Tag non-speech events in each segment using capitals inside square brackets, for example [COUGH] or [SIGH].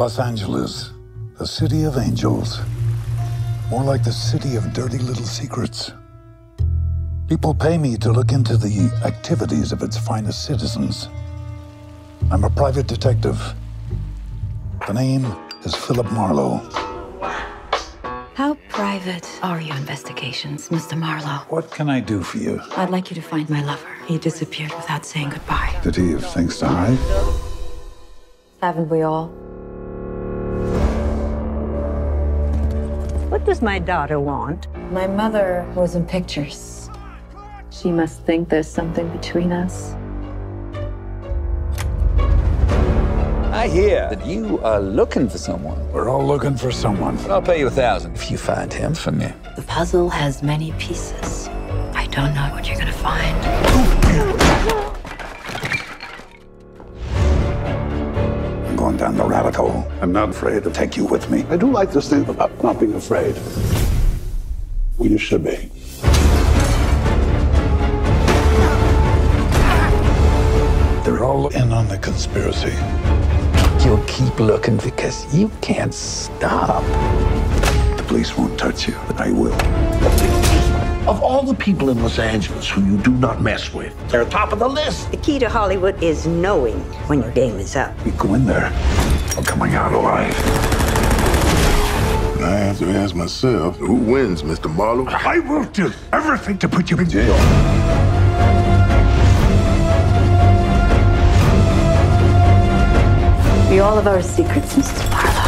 Los Angeles, the city of angels. More like the city of dirty little secrets. People pay me to look into the activities of its finest citizens. I'm a private detective. The name is Philip Marlowe. How private are your investigations, Mr. Marlowe? What can I do for you? I'd like you to find my lover. He disappeared without saying goodbye. Did he have things to hide? Haven't we all? Does my daughter want? My mother was in pictures. She must think there's something between us. I hear that you are looking for someone. We're all looking for someone. But I'll pay you a thousand if you find him for me. The puzzle has many pieces. I don't know what you're gonna find. Down the rabbit hole. I'm not afraid to take you with me. I do like this thing about not being afraid. Well, you should be. They're all in on the conspiracy. You'll keep looking because you can't stop. The police won't touch you, but I will. Of all the people in Los Angeles who you do not mess with, they're top of the list. The key to Hollywood is knowing when your game is up. You go in there, I'm coming out alive. I have to ask myself, who wins, Mr. Marlowe? I will do everything to put you in jail. We all have our secrets, Mr. Marlowe.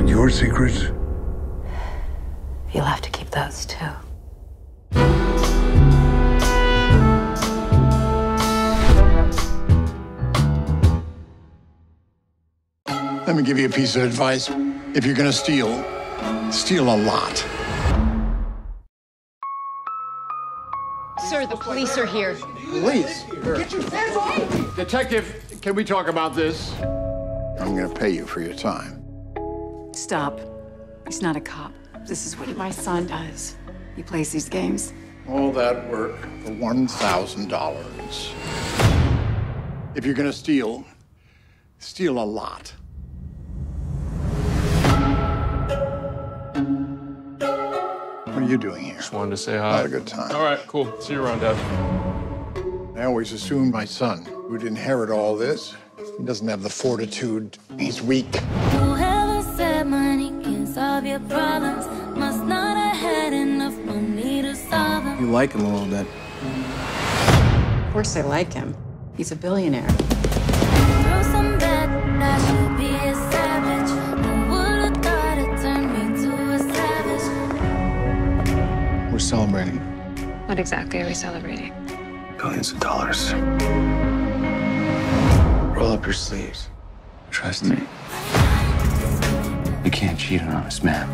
And your secrets? You'll have to keep those too. Let me give you a piece of advice. If you're going to steal, steal a lot. Sir, the police are here. Police. Get your hands off! Detective, can we talk about this? I'm going to pay you for your time. Stop. He's not a cop. This is what my son does. He plays these games. All that work for $1,000. If you're going to steal, steal a lot. What are you doing here? Just wanted to say Had hi. a good time. All right, cool. See you around, Dad. I always assumed my son would inherit all this. He doesn't have the fortitude. He's weak. Solve your problems must not have had enough money to solve them. You like him a little bit. Of course I like him. He's a billionaire. Throw some bet, I should be a savage. Who would've thought it turned me to a savage? We're celebrating. What exactly are we celebrating? Billions of dollars. Roll up your sleeves. Trust me. You can't cheat an honest man.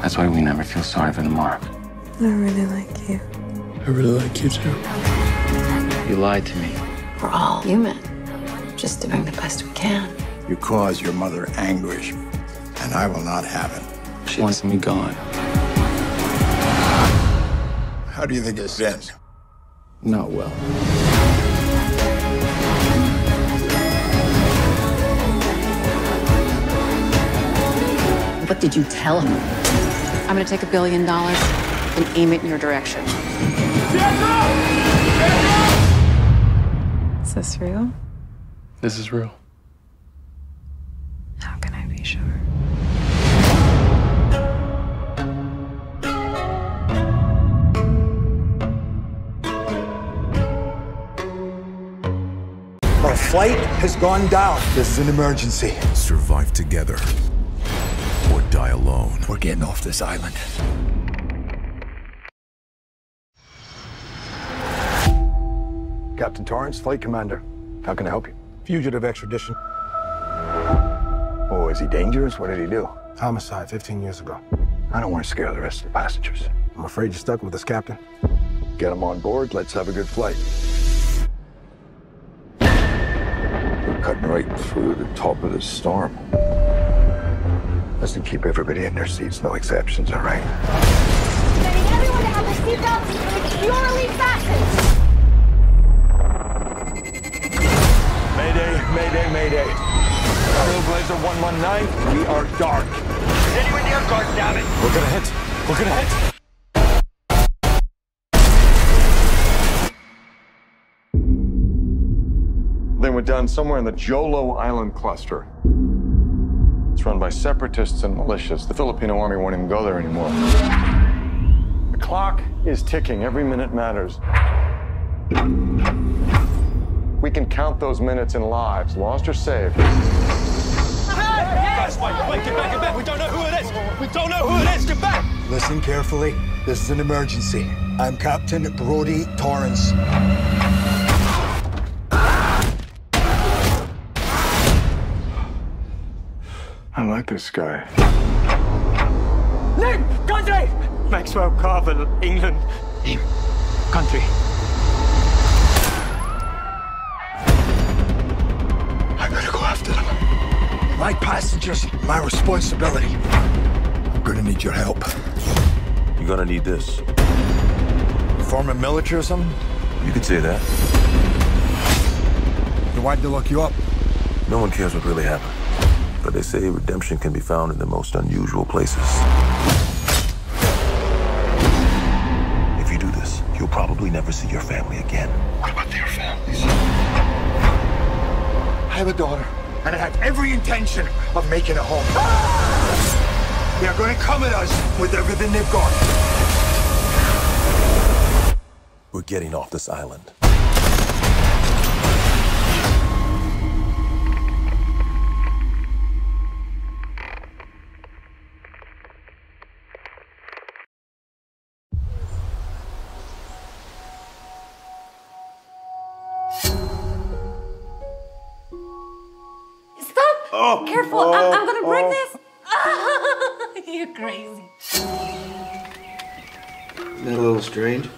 That's why we never feel sorry for the mark. I really like you. I really like you too. You lied to me. We're all human. Just doing the best we can. You cause your mother anguish, and I will not have it. She wants me gone. How do you think this ends? Not well. What did you tell him? I'm gonna take a billion dollars and aim it in your direction. Is this real? This is real. How can I be sure? Our flight has gone down. This is an emergency. Survive together or die alone. We're getting off this island. Captain Torrance, flight commander. How can I help you? Fugitive extradition. Oh, is he dangerous? What did he do? Homicide 15 years ago. I don't want to scare the rest of the passengers. I'm afraid you're stuck with us, Captain. Get him on board. Let's have a good flight. We're cutting right through the top of the storm. Let's keep everybody in their seats, no exceptions, all right? Getting everyone to have their seatbelts securely fastened. Mayday, mayday. Mayday. Trailblazer 119, we are dark. Is anyone near guard, damn it? We're gonna hit. We're gonna hit. They went down somewhere in the Jolo Island cluster. It's run by separatists and militias. The Filipino army won't even go there anymore. The clock is ticking. Every minute matters. We can count those minutes in lives, lost or saved. Guys, wait, wait, get back, get back. We don't know who it is. We don't know who it is. Get back. Listen carefully. This is an emergency. I'm Captain Brodie Torrance. Like this guy. Name, country! Maxwell Carvel, England. Name, country. I gotta go after them. My passengers, my responsibility. I'm gonna need your help. You're gonna need this. Former military or something? You could say that. Then why'd they lock you up? No one cares what really happened. But they say redemption can be found in the most unusual places. If you do this, you'll probably never see your family again. What about their families? I have a daughter, and I have every intention of making a home. They're going to come at us with everything they've got. We're getting off this island. Oh, Careful, oh, I'm, I'm gonna break oh. this. [LAUGHS] You're crazy. Isn't that a little strange?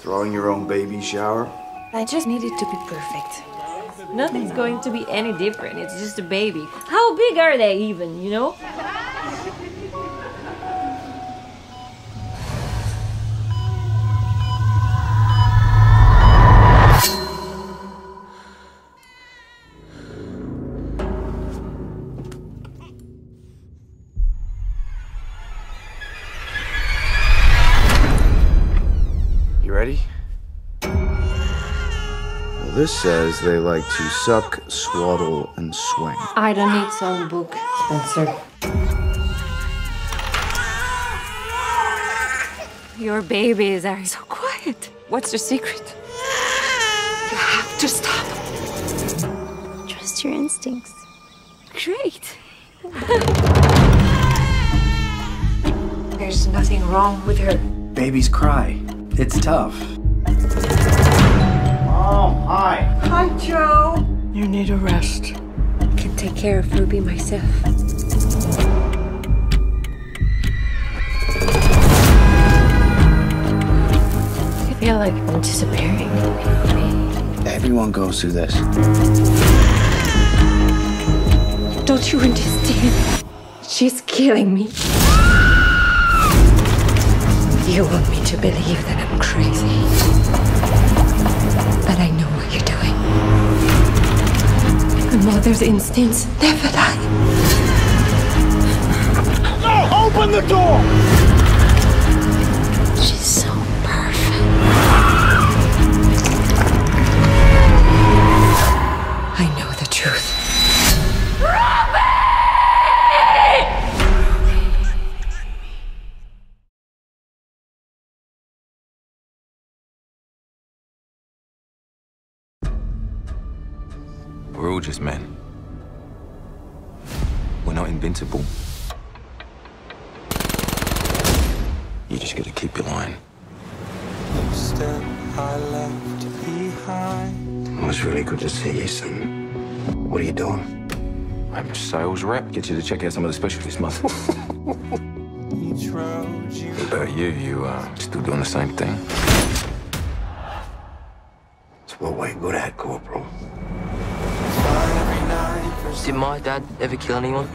Throwing your own baby shower? I just need it to be perfect. Nothing's going to be any different. It's just a baby. How big are they even, you know? Ready? Well, this says they like to suck, swaddle, and swing. I don't need some book, Spencer. Your babies are so quiet. What's your secret? You have to stop. Trust your instincts. Great. There's nothing wrong with her. Babies cry. It's tough. Oh, hi. Hi, Joe. You need a rest. I can take care of Ruby myself. I feel like I'm disappearing. Everyone goes through this. Don't you understand? She's killing me. You want me to believe that I'm crazy. But I know what you're doing. A mother's instincts never die. No! Open the door! We're just men. We're not invincible. You just gotta keep your line. Well, it's really good to see you, son. What are you doing? I'm a sales rep. Get you to check out some of the specialties, mother. [LAUGHS] what about you? You uh, still doing the same thing? It's what we're good at, Corporal. Did my dad ever kill anyone?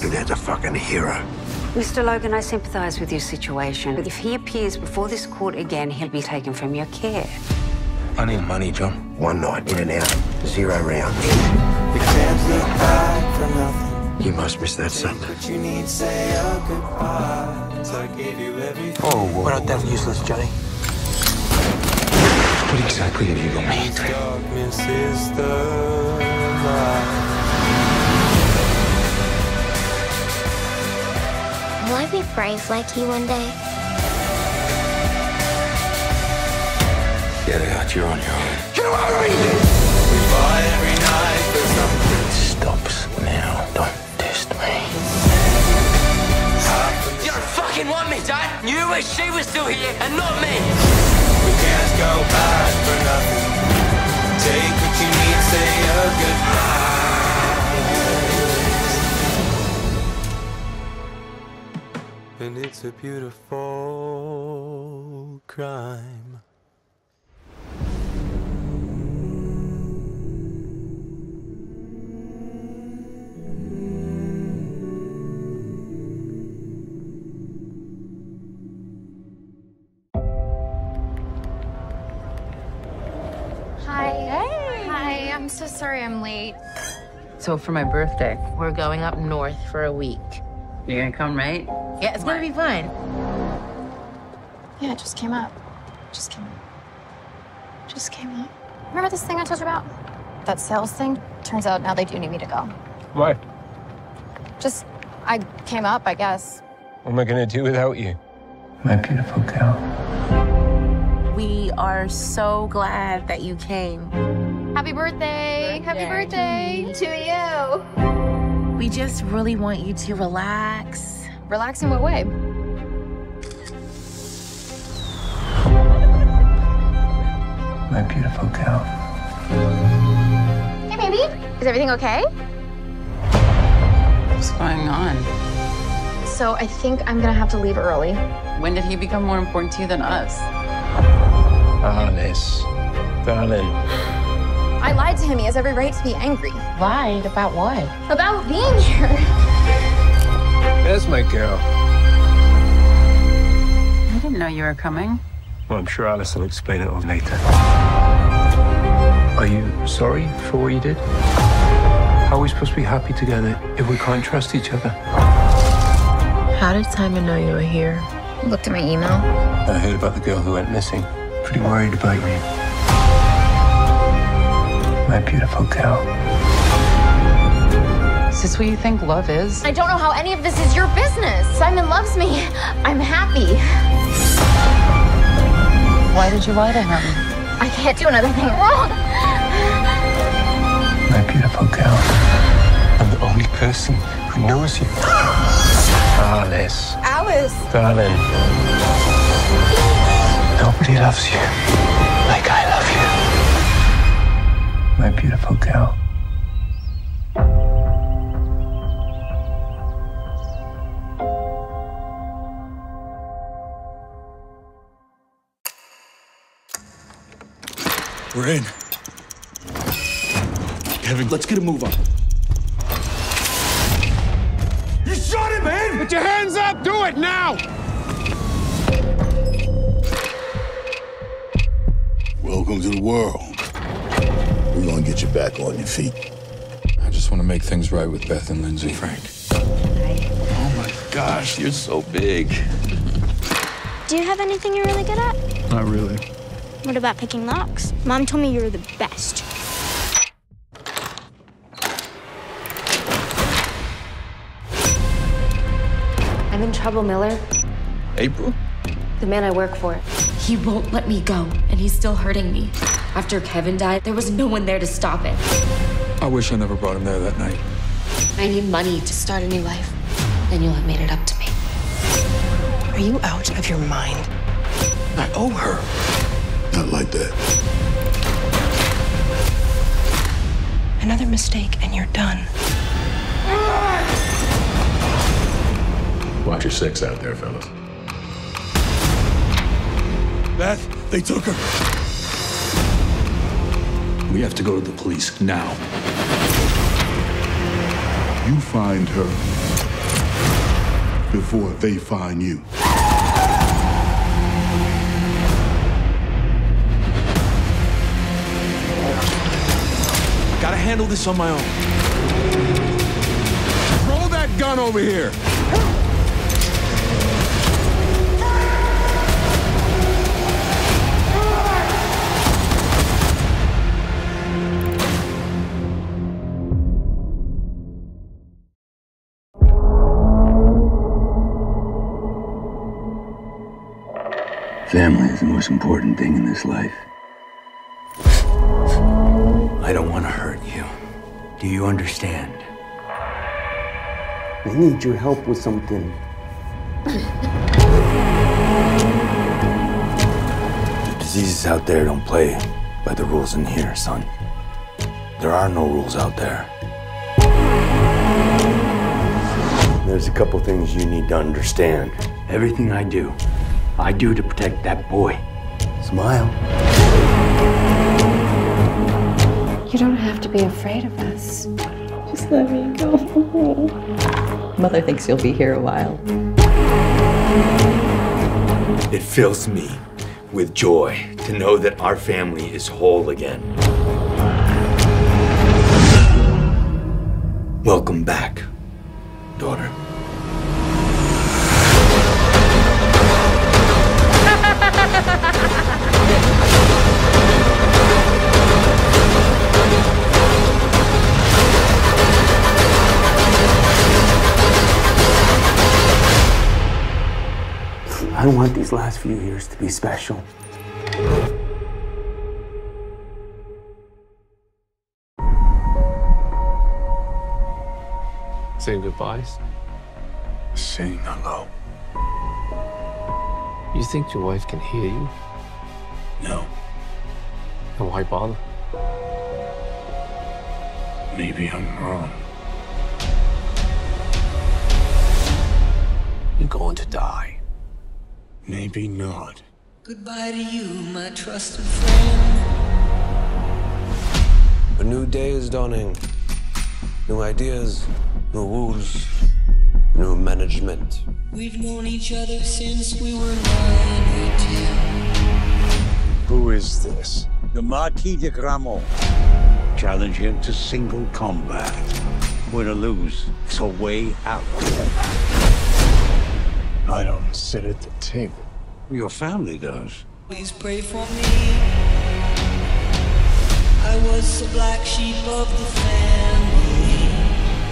Your dad's a fucking hero. Mr. Logan, I sympathize with your situation, but if he appears before this court again, he'll be taken from your care. I need money, John. One night, in and out, zero rounds. You must miss that Sunday. Oh, whoa. We're not that useless, Johnny. What exactly have you got me into? Will I be brave like you one day? Get out, you're on your own. Get away! We fly every night. Stops now. Don't test me. You don't fucking want me, Dad. You wish she was still here and not me. We can't go back for nothing. Take what you need, say a goodbye. And it's a beautiful crime. So sorry I'm late. So for my birthday, we're going up north for a week. You're gonna come, right? Yeah, it's gonna be fun. Yeah, it just came up. Just came up. Just came up. Remember this thing I told you about? That sales thing? Turns out now they do need me to go. Why? Just, I came up, I guess. What am I gonna do without you? My beautiful girl. We are so glad that you came. Happy birthday! Happy birthday to you! We just really want you to relax. Relax in what way? My beautiful girl. Hey, baby. Is everything okay? What's going on? So I think I'm gonna have to leave early. When did he become more important to you than us? Alice. Darling. I lied to him. He has every right to be angry. Lied about what? About being here. There's my girl. I didn't know you were coming. Well, I'm sure Alice will explain it all later. Are you sorry for what you did? How are we supposed to be happy together if we can't trust each other? How did Simon know you were here? Looked at my email. I heard about the girl who went missing. Pretty worried about you. My beautiful girl. Is this what you think love is? I don't know how any of this is your business. Simon loves me. I'm happy. Why did you lie to him? I can't do another thing wrong. My beautiful girl. I'm the only person who knows you. Alice. Alice. Darling. Nobody loves you My beautiful girl. We're in. Kevin, let's get a move on. You shot him, man! Put your hands up! Do it now! Welcome to the world. We're gonna get you back on your feet. I just want to make things right with Beth and Lindsay. Frank. Oh my gosh, you're so big. Do you have anything you're really good at? Not really. What about picking locks? Mom told me you were the best. I'm in trouble, Miller. April? The man I work for. He won't let me go, and he's still hurting me. After Kevin died, there was no one there to stop it. I wish I never brought him there that night. I need money to start a new life. Then you'll have made it up to me. Are you out of your mind? I owe her. Not like that. Another mistake and you're done. Watch your six out there, fellas. Beth, they took her. We have to go to the police now. You find her before they find you. Gotta handle this on my own. Throw that gun over here! Family is the most important thing in this life. I don't want to hurt you. Do you understand? I need your help with something. The diseases out there don't play by the rules in here, son. There are no rules out there. There's a couple things you need to understand. Everything I do, I do to protect that boy. Smile. You don't have to be afraid of us. Just let me go. Mother thinks you'll be here a while. It fills me with joy to know that our family is whole again. Welcome back, daughter. Want these last few years to be special. Saying goodbyes? Saying hello. You think your wife can hear you? No. Then why bother? Maybe I'm wrong. You're going to die. Maybe not. Goodbye to you, my trusted friend. A new day is dawning. New ideas, new rules, new management. We've known each other since we were nine or ten. Who is this? The Marquis de Gramont. Challenge him to single combat. Win or lose, it's a way out. I don't sit at the table. Your family does. Please pray for me. I was the black sheep of the family.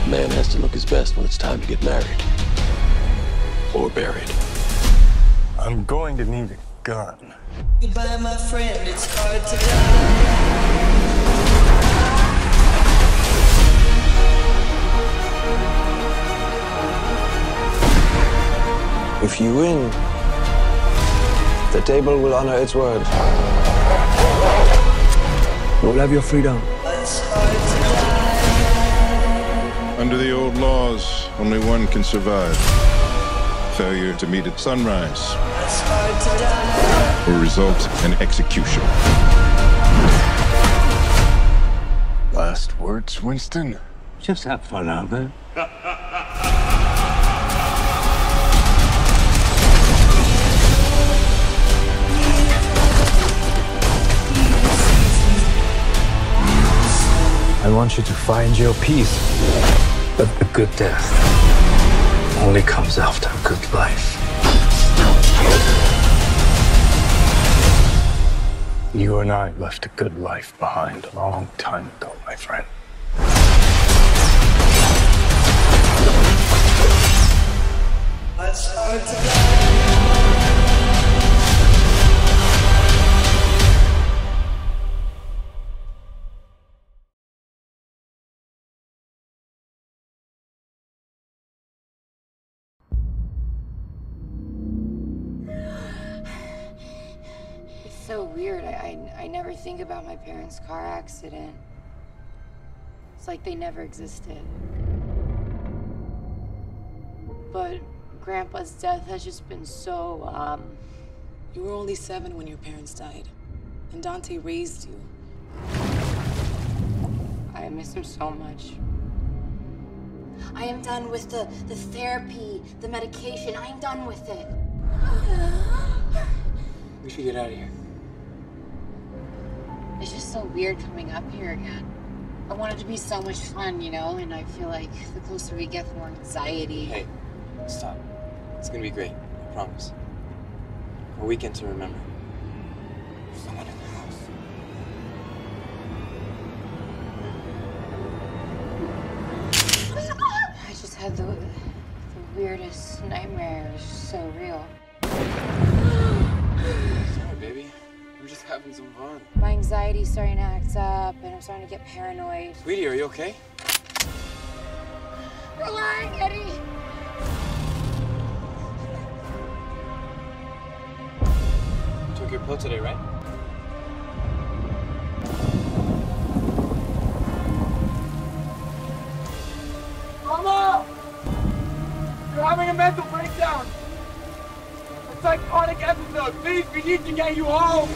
Man has to look his best when it's time to get married. Or buried. I'm going to need a gun. Goodbye, my friend. It's hard to die. If you win, the table will honor its word. You will have your freedom. Under the old laws, only one can survive. Failure to meet at sunrise will result in execution. Last words, Winston? Just have fun out there. [LAUGHS] want you to find your peace. But a good death only comes after a good life. You and I left a good life behind a long time ago, my friend. It's hard to think about my parents' car accident. It's like they never existed. But Grandpa's death has just been so, um. You were only seven when your parents died, and Dante raised you. I miss him so much. I am done with the, the therapy, the medication. I am done with it. We should get out of here. It's just so weird coming up here again. I want it to be so much fun, you know, and I feel like the closer we get, the more anxiety. Hey, stop. It's gonna be great. I promise. A weekend to remember. Someone in the house. I just had the, the weirdest nightmare. It was so real. Sorry, baby. We're just having some fun. My anxiety's starting to act up, and I'm starting to get paranoid. Sweetie, are you okay? We're lying, Eddie! Took your pill today, right? Mama! You're having a mental breakdown! A psychotic episode! Please, we need to get you home!